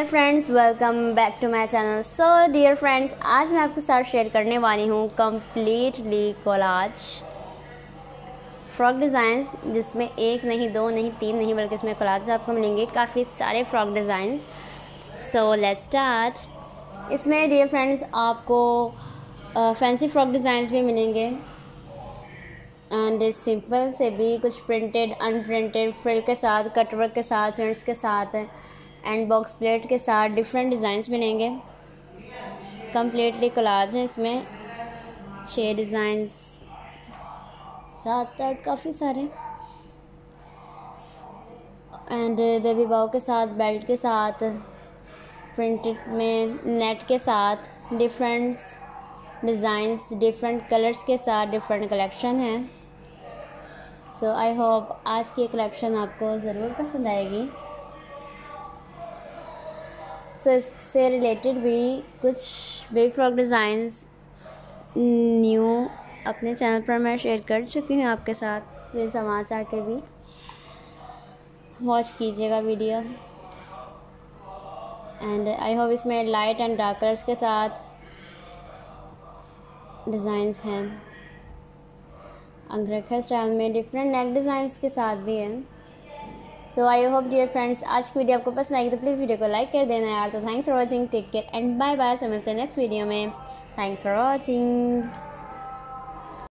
Hi friends welcome back to my channel so dear friends आज मैं आपके साथ शेयर करने वाली हूँ कम्प्लीटली कोलाज फ्रॉक डिज़ाइंस जिसमें एक नहीं, दो नहीं, तीन नहीं, बल्कि इसमें कोलाज आपको मिलेंगे। काफ़ी सारे frock designs so let's start इसमें डियर फ्रेंड्स आपको फैंसी फ्रॉक डिज़ाइंस भी मिलेंगे। एंड सिंपल से भी कुछ प्रिंटेड अनप्रिंटेड फ्रिल के साथ कटवर्क के साथ फ्रेंड्स के साथ एंड बॉक्स प्लेट के साथ डिफरेंट डिज़ाइंस मिलेंगे। कम्प्लीटली कलाज हैं इसमें। छः डिज़ाइंस सात आठ काफ़ी सारे। एंड बेबी बाउ के साथ बेल्ट के साथ प्रिंटेड में नेट के साथ डिफरेंट डिज़ाइंस डिफरेंट कलर्स के साथ डिफरेंट कलेक्शन है। सो आई होप आज की कलेक्शन आपको ज़रूर पसंद आएगी। सो इससे रिलेटेड भी कुछ बेबी फ्रॉक डिज़ाइंस न्यू अपने चैनल पर मैं शेयर कर चुकी हूँ आपके साथ। प्लीज़ समाचार के भी। वॉच कीजिएगा वीडियो एंड आई होप इसमें लाइट एंड डार्क कलर्स के साथ डिज़ाइंस हैं। अंग्रेखा स्टाइल में डिफरेंट नेक डिज़ाइंस के साथ भी हैं। So I hope dear friends आज की वीडियो आपको पसंद आएगी तो प्लीज़ वीडियो को लाइक कर देना यार। तो thanks for watching take care and bye bye समझते हैं नेक्स्ट वीडियो में। Thanks for watching